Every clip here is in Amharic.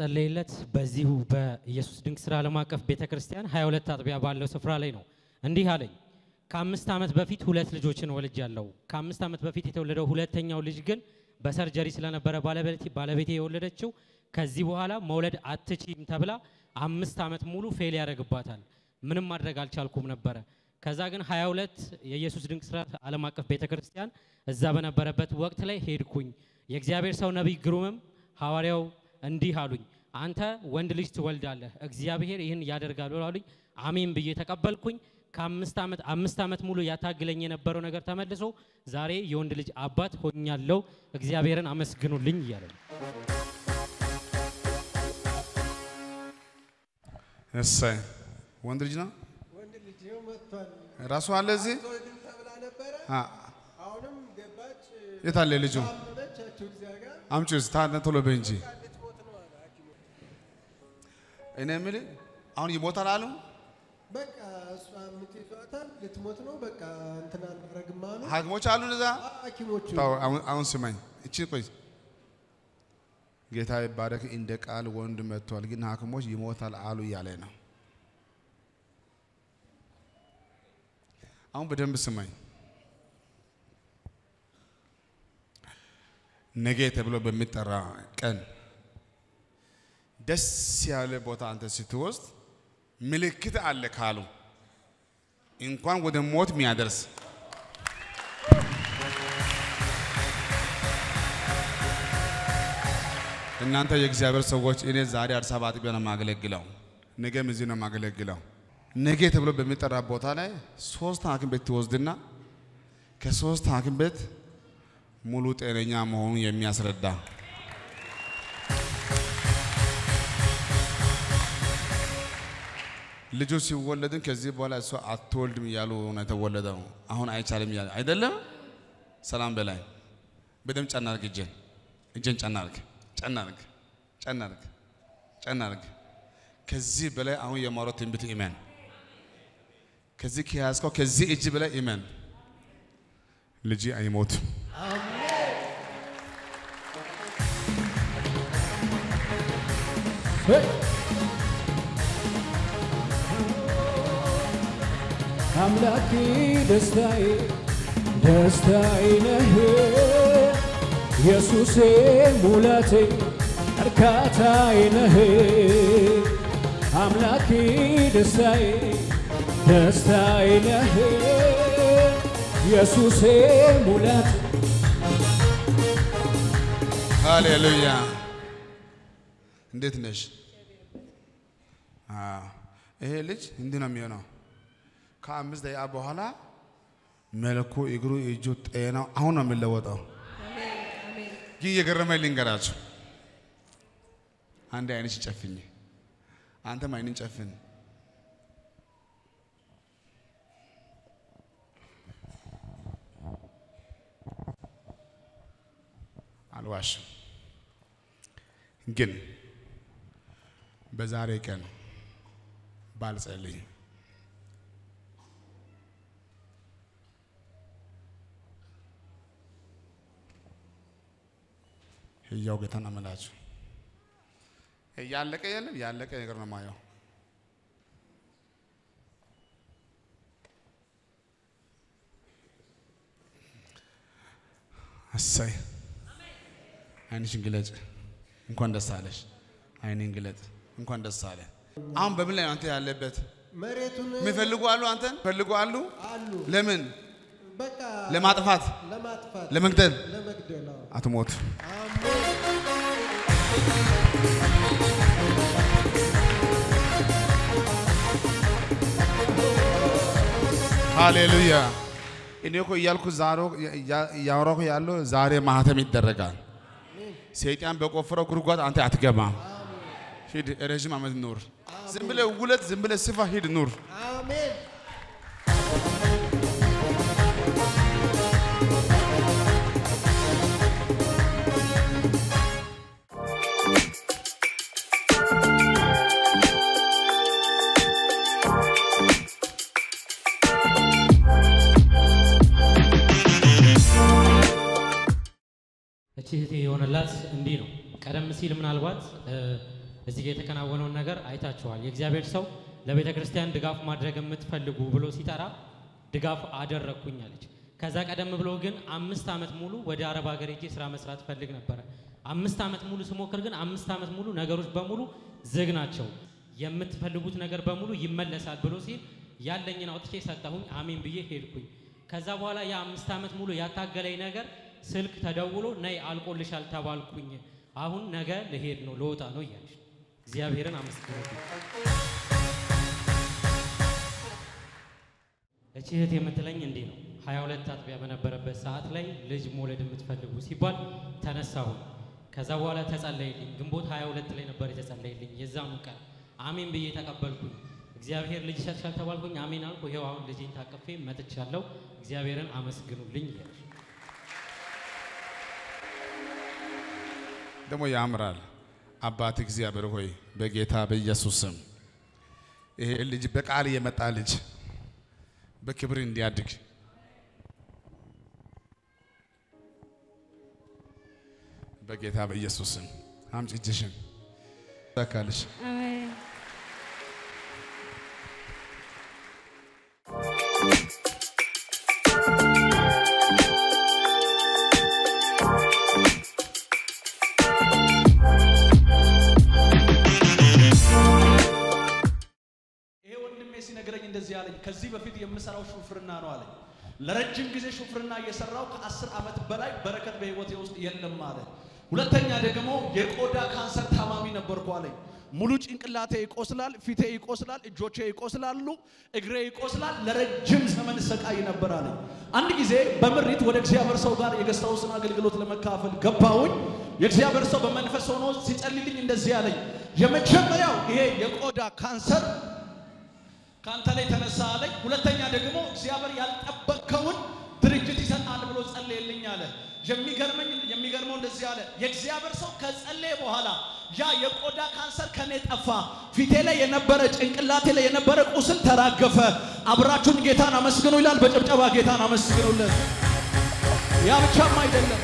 የተጸለየለት በዚሁ በኢየሱስ ድንቅ ስራ ዓለም አቀፍ ቤተ ክርስቲያን 22 አጥቢያ ባለው ስፍራ ላይ ነው። እንዲህ አለኝ። ከአምስት ዓመት በፊት ሁለት ልጆችን ወልጃለሁ። ከአምስት ዓመት በፊት የተወለደው ሁለተኛው ልጅ ግን በ surgery ስለነበረ ባለቤቴ የወለደችው ከዚህ በኋላ መውለድ አትችልም ተብላ አምስት ዓመት ሙሉ fail ያደርግባታል። ምንም ማድረግ አልቻልኩም ነበረ። ከዛ ግን 22 የኢየሱስ ድንቅ ስራ ዓለም አቀፍ ቤተ ክርስቲያን እዛ በነበረበት ወቅት ላይ ሄድኩኝ። የእግዚአብሔር ሰው ነቢይ ግሩምም ሐዋርያው እንዲህ አሉኝ፣ አንተ ወንድ ልጅ ትወልዳለህ፣ እግዚአብሔር ይህን ያደርጋል ብለዋሉኝ። አሜን ብዬ ተቀበልኩኝ። ከአምስት ዓመት አምስት ዓመት ሙሉ ያታግለኝ የነበረው ነገር ተመልሶ ዛሬ የወንድ ልጅ አባት ሆኛለሁ። እግዚአብሔርን አመስግኑልኝ እያለ ነው። እሰይ ወንድ ልጅ ነው ወንድ ልጅ ይኸው መጥቷል። ራሱ አለ እዚህ። አለ ልጁ? ታዲያ ቶሎ በይ እንጂ። እኔ የምልህ አሁን ይሞታል አሉ። በቃ እሷ ምትይዟታል ልትሞት ነው። በቃ እንትን አናረግም አሉ ሐኪሞች አሉ እዛ። ሐኪሞቹ። አሁን ስማኝ፣ እቺ ቆይ። ጌታ ይባረክ። እንደ ቃል ወንድ መጥቷል፣ ግን ሐኪሞች ይሞታል አሉ እያለ ነው። አሁን በደንብ ስማኝ። ነገ ተብሎ በሚጠራ ቀን ደስ ያለ ቦታ አንተ ስትወስድ ምልክት አለ ካሉ እንኳን ወደ ሞት የሚያደርስ። እናንተ የእግዚአብሔር ሰዎች፣ እኔ ዛሬ አዲስ አበባ አጥቢያ ነው የማገለግለው፣ ነገም እዚህ ነው የማገለግለው። ነገ ተብሎ በሚጠራ ቦታ ላይ ሶስት ሐኪም ቤት ትወስድና ከሶስት ሐኪም ቤት ሙሉ ጤነኛ መሆኑን የሚያስረዳ ልጁ ሲወለድን ከዚህ በኋላ እሷ አትወልድም እያሉ ነው የተወለደው። አሁን አይቻልም እያለ አይደለም። ሰላም በላይ በደምብ ጫና አድርግ፣ እጄን እጄን ጫና አድርግ፣ ጫና አድርግ። ከዚህ በላይ አሁን የማውራት ትንቢት እመን። ከዚህ ከያዝከው ከዚህ እጅ በላይ እመን። ልጅ አይሞትም። አምላኬ ደስታዬ ደስታዬ ነህ ኢየሱሴ ሙላቴ እርካታዬ ነህ አምላኬ ደስታዬ ደስታዬ ነህ ኢየሱሴ ሙላቴ ሃሌሉያ። እንዴት ነሽ? ይሄ ልጅ እንዲህ ነው የሚሆነው። ከአምስት ደቂቃ በኋላ መልኩ፣ እግሩ፣ እጁ፣ ጤናው አሁን ነው የሚለወጠው። ግን የገረመኝ ልንገራችሁ። አንድ አይንሽ ጨፍኝ፣ አንተም አይንን ጨፍን። አልዋሽም። ግን በዛሬ ቀን ባልጸልይ ሕያው ጌታን አመላችሁ ያለቀ የለም ያለቀ ነገር ነው ማየው። እሰይ አይንሽን ግለጭ። እንኳን ደስ አለሽ። አይኔን ግለጥ። እንኳን ደስ አለ። አሁን በምን ላይ ነው አንተ ያለበት? መሬቱን የሚፈልጉ አሉ፣ አንተን ፈልጉ አሉ። ለምን? በቃ ለማጥፋት፣ ለማጥፋት ለመግደል። አትሞት። አሜን። ሃሌሉያ። እኔ እኮ እያልኩ እያወራሁ ያለው ዛሬ ማህተም ይደረጋል። ሰይጣን በቆፈረው ጉድጓድ አንተ አትገባም። ሂድ፣ ረዥም ዓመት ኑር። ዝም ብለህ ውለት፣ ዝም ብለህ ስፋ፣ ሂድ ኑር። አሜን። ሲል ምናልባት እዚህ ጋር የተከናወነውን ነገር አይታችኋል። የእግዚአብሔር ሰው ለቤተ ክርስቲያን ድጋፍ ማድረግ የምትፈልጉ ብሎ ሲጠራ ድጋፍ አደረግኩኝ አለች። ከዛ ቀደም ብሎ ግን አምስት ዓመት ሙሉ ወደ አረብ ሀገር ሄጄ ስራ መስራት ፈልግ ነበረ። አምስት ዓመት ሙሉ ስሞክር ግን አምስት ዓመት ሙሉ ነገሮች በሙሉ ዝግ ናቸው። የምትፈልጉት ነገር በሙሉ ይመለሳል ብሎ ሲል ያለኝን አውጥቼ ሰጠሁኝ። አሜን ብዬ ሄድኩኝ። ከዛ በኋላ ያ አምስት ዓመት ሙሉ ያታገለኝ ነገር ስልክ ተደውሎ ነይ አልቆልሻል ተባልኩኝ። አሁን ነገ ልሄድ ነው ልወጣ ነው እያለች እግዚአብሔርን አመስግኑልኝ። እቺ እህት የምትለኝ እንዲህ ነው። ሀያ ሁለት አጥቢያ በነበረበት ሰዓት ላይ ልጅ መውለድ የምትፈልጉ ሲባል ተነሳሁ። ከዛ በኋላ ተጸለይልኝ። ግንቦት ሀያ ሁለት ላይ ነበር የተጸለይልኝ። የዛኑ ቀን አሜን ብዬ ተቀበልኩኝ። እግዚአብሔር ልጅ ይሰጥሻል ተባልኩኝ። አሜን አልኩ። ይኸው አሁን ልጄን ታቅፌ መጥቻለሁ። እግዚአብሔርን አመስግኑልኝ ደግሞ ያምራል። አባት እግዚአብሔር ሆይ በጌታ በኢየሱስ ስም ይሄ ልጅ በቃል የመጣ ልጅ በክብር እንዲያድግ። በጌታ በኢየሱስ ስም አምጪ እጅሽን። ተካልሽ ለረጅም ጊዜ ሹፍርና እየሰራው ከአስር ዓመት በላይ በረከት በህይወቴ ውስጥ የለም አለ። ሁለተኛ ደግሞ የቆዳ ካንሰር ታማሚ ነበርኩ አለኝ። ሙሉ ጭንቅላቴ ይቆስላል፣ ፊቴ ይቆስላል፣ እጆቼ ይቆስላሉ፣ እግሬ ይቆስላል። ለረጅም ዘመን ሰቃይ ነበር አለኝ። አንድ ጊዜ በምሪት ወደ እግዚአብሔር ሰው ጋር የገስታውስን አገልግሎት ለመካፈል ገባሁኝ። የእግዚአብሔር ሰው በመንፈስ ሆኖ ሲጸልልኝ እንደዚህ አለኝ። የመጀመሪያው ይሄ የቆዳ ካንሰር ከአንተ ላይ ተነሳ አለኝ። ሁለተኛ ደግሞ እግዚአብሔር ያልጠበቅከውን ድርጅት ይሰጣል ብሎ ጸለየልኝ አለ። የሚገርመኝ የሚገርመው እንደዚህ አለ። የእግዚአብሔር ሰው ከጸለየ በኋላ ያ የቆዳ ካንሰር ከኔ ጠፋ። ፊቴ ላይ የነበረ ጭንቅላቴ ላይ የነበረ ቁስል ተራገፈ። አብራችሁን ጌታን አመስግኑ ይላል። በጭብጨባ ጌታን አመስግኑለት። ያ ብቻም አይደለም፣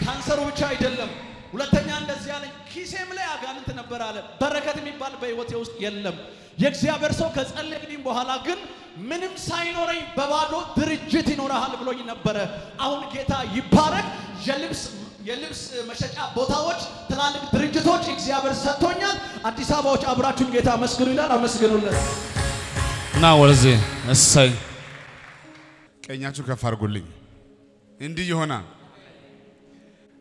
ካንሰሩ ብቻ አይደለም። ሁለተኛ እንደዚህ አለኝ፣ ኪሴም ላይ አጋንንት ነበር አለ። በረከት የሚባል በህይወቴ ውስጥ የለም። የእግዚአብሔር ሰው ከጸለየልኝ በኋላ ግን ምንም ሳይኖረኝ በባዶ ድርጅት ይኖርሃል ብሎኝ ነበረ። አሁን ጌታ ይባረክ። የልብስ የልብስ መሸጫ ቦታዎች፣ ትላልቅ ድርጅቶች እግዚአብሔር ሰጥቶኛል። አዲስ አበባዎች አብራችሁን ጌታ አመስግኑ ይላል። አመስግኑለት። እና ወደዚህ እሰይ ቀኛችሁ ከፍ አድርጉልኝ። እንዲህ ይሆናል።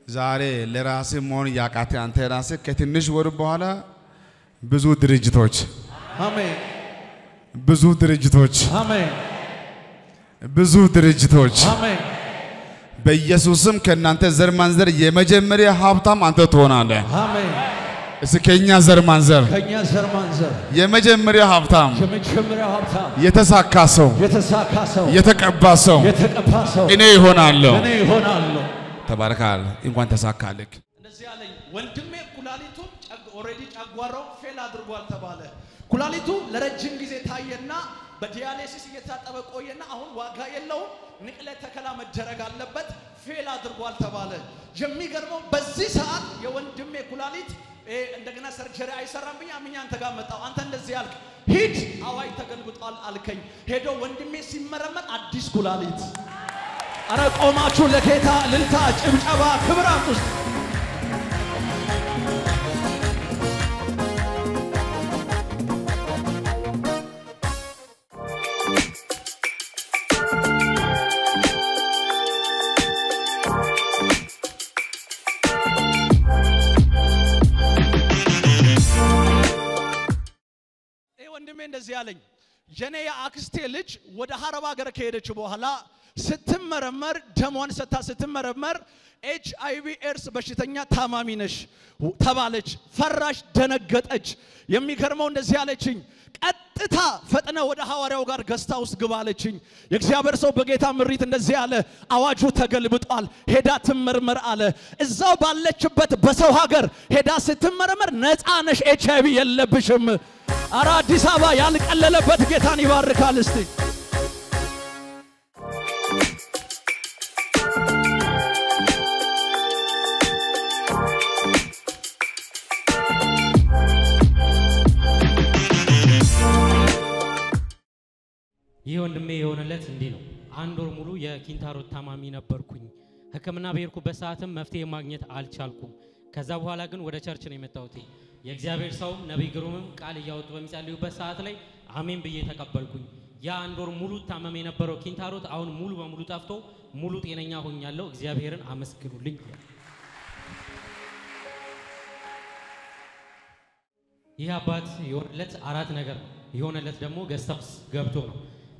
ዛሬ ለራስህ መሆን ያቃተ አንተ ራስህ ከትንሽ ወር በኋላ ብዙ ድርጅቶች አሜን ብዙ ድርጅቶች አሜን ብዙ ድርጅቶች አሜን። በኢየሱስም ከእናንተ ዘር ማንዘር የመጀመሪያ ሀብታም አንተ ትሆናለህ። አሜን። እስኪ ከእኛ ዘር ማንዘር ከእኛ ዘር ማንዘር የመጀመሪያ ሀብታም የመጀመሪያው ሀብታም የተሳካ ሰው የተሳካ ሰው የተቀባ ሰው የተቀባ ሰው እኔ ይሆናለሁ። እኔ ይሆናለሁ። ተባረካል። እንኳን ተሳካልክ። እንደዚህ አለኝ ወንድሜ ኩላሊቱ already ጨጓራው fail አድርጓል ተባለ። ኩላሊቱ ለረጅም ጊዜ ታየና በ dialysis እየታጠበ ቆየና አሁን ዋጋ የለውም፣ ንቅለ ተከላ መደረግ አለበት፣ fail አድርጓል ተባለ። የሚገርመው በዚህ ሰዓት የወንድሜ ኩላሊት እንደገና surgery አይሰራም ብዬ አምኜ አንተ ጋር መጣሁ። አንተ እንደዚህ ያልክ ሂድ አዋጅ ተገልብጧል አልከኝ። ሄዶ ወንድሜ ሲመረመር አዲስ ኩላሊት። አረ ቆማችሁ ለጌታ እልልታ፣ ጭብጨባ፣ ክብራት ውስጥ ወንድሜ እንደዚህ ያለኝ የኔ የአክስቴ ልጅ ወደ አረብ ሀገር ከሄደች በኋላ ስትመረመር ደሟን ሰታ ስትመረመር ኤች አይቪ ኤድስ በሽተኛ ታማሚ ነሽ ተባለች። ፈራች፣ ደነገጠች። የሚገርመው እንደዚህ አለችኝ፣ ቀጥታ ፈጥና ወደ ሐዋርያው ጋር guest house ግባ የእግዚአብሔር ሰው በጌታ ምሪት እንደዚህ አለ፣ አዋጁ ተገልብጧል፣ ሄዳ ትመርመር አለ። እዛው ባለችበት በሰው ሀገር ሄዳ ስትመረመር ነፃ ነሽ፣ ኤች አይቪ የለብሽም። አረ አዲስ አበባ ያልቀለለበት ጌታን ይባርካል። እስቲ ወንድሜ የሆነለት እንዲህ ነው። አንድ ወር ሙሉ የኪንታሮት ታማሚ ነበርኩኝ። ሕክምና በሄድኩበት ሰዓትም መፍትሄ ማግኘት አልቻልኩም። ከዛ በኋላ ግን ወደ church ነው የመጣሁት። የእግዚአብሔር ሰውም ነቢይ ግሩምም ቃል እያወጡ በሚጸልዩበት ሰዓት ላይ አሜን ብዬ ተቀበልኩኝ። ያ አንድ ወር ሙሉ ታመም የነበረው ኪንታሮት አሁን ሙሉ በሙሉ ጠፍቶ ሙሉ ጤነኛ ሆኛለሁ። እግዚአብሔርን አመስግኑልኝ። ይህ አባት የሆነለት አራት ነገር የሆነለት ደግሞ guest house ገብቶ ነው።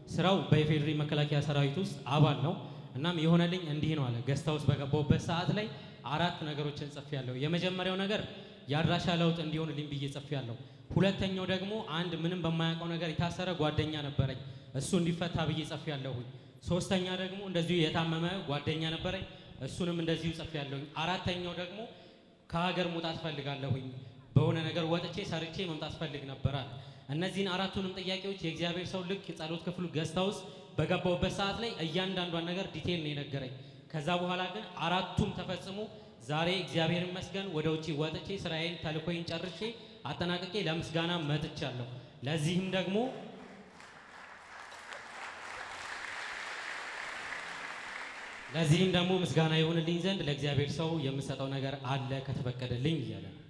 ስራው በኢፌዴሪ መከላከያ ሰራዊት ውስጥ አባል ነው። እናም የሆነልኝ እንዲህ ነው አለ። ገስታውስ በገባሁበት ሰዓት ላይ አራት ነገሮችን ጽፌያለሁ። የመጀመሪያው ነገር የአድራሻ ለውጥ እንዲሆንልኝ ብዬ ጽፌያለሁ። ሁለተኛው ደግሞ አንድ ምንም በማያውቀው ነገር የታሰረ ጓደኛ ነበረኝ፣ እሱ እንዲፈታ ብዬ ጽፌያለሁኝ። ሶስተኛ ደግሞ እንደዚሁ የታመመ ጓደኛ ነበረኝ፣ እሱንም እንደዚሁ ጽፌያለሁኝ። አራተኛው ደግሞ ከሀገር መውጣት ፈልጋለሁኝ በሆነ ነገር ወጥቼ ሰርቼ መምጣት ፈልግ ነበራል። እነዚህን አራቱንም ጥያቄዎች የእግዚአብሔር ሰው ልክ ጸሎት ክፍሉ ገስታ ውስጥ በገባውበት ሰዓት ላይ እያንዳንዷን ነገር ዲቴል ነው የነገረኝ። ከዛ በኋላ ግን አራቱም ተፈጽሞ ዛሬ እግዚአብሔር ይመስገን ወደ ውጭ ወጥቼ ስራዬን ተልኮይን ጨርሼ አጠናቅቄ ለምስጋና መጥቻለሁ። ለዚህም ደግሞ ለዚህም ደግሞ ምስጋና ይሆንልኝ ዘንድ ለእግዚአብሔር ሰው የምሰጠው ነገር አለ ከተፈቀደልኝ እያለ ነው።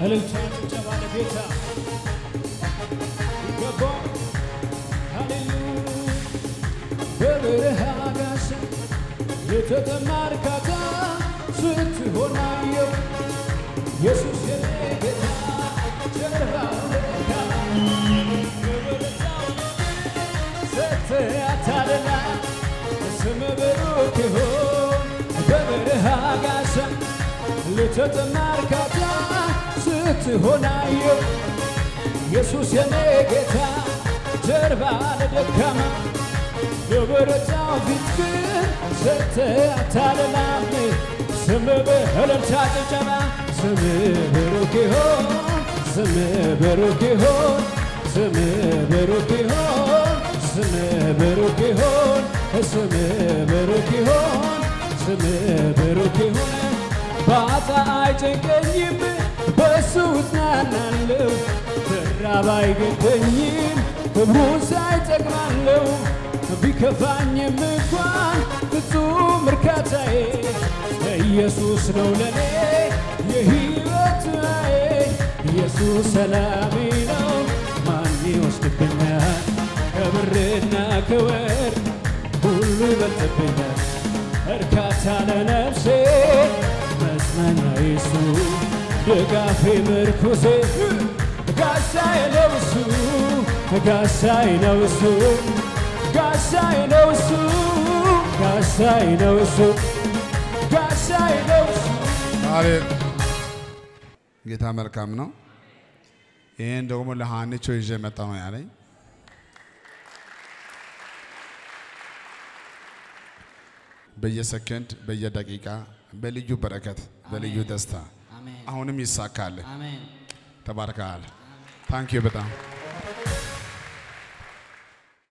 እልልታ ጭብጨባ ለጌታ ይገባው። ሃሌሉያ በበረሃ ጋሻ የተጠማ ስም ብሩክ ይሁን በበረሃ ጋሻ ለተጠማ እርካታ ስትሆን አየው ኢየሱስ የኔ ጌታ ጀርባ ለደካማ ለበረታው ፊት ግን ስትያታልላል ስም በእልልታ ጭብጨባ ስም ብሩክ ይሁን ስም ብሩክ ይሁን ስም ብሩክ ይሁን ስም ብሩክ ይሁን ስም ብሩክ ይሁን ስም ብሩክ ይሁን ባጣ አይጨንቀኝም በሱ እጽናናለሁ ብራብ አይገደኝም ክብሩን ሳይጠቅማለሁ ቢከፋኝም እንኳን ፍጹም እርካታዬ ኢየሱስ ነው ለኔ የሕይወት ኢየሱስ ሰላሜ ድጋፌ ምርኩሴ ጋሻዬ ነው እሱ ጋሻዬ ነው እሱ ጋሻዬ ነው እሱ ጋሻዬ ነው እሱ ጋሻዬ ነው እሱ አሜን። ጌታ መልካም ነው። ይህን ደግሞ ለሃንቾ ይዤ መጣ ነው ያለኝ። በየሰከንድ በየደቂቃ በልዩ በረከት በልዩ ደስታ አሁንም ይሳካል። ተባርከሃል። ታንኪዩ በጣም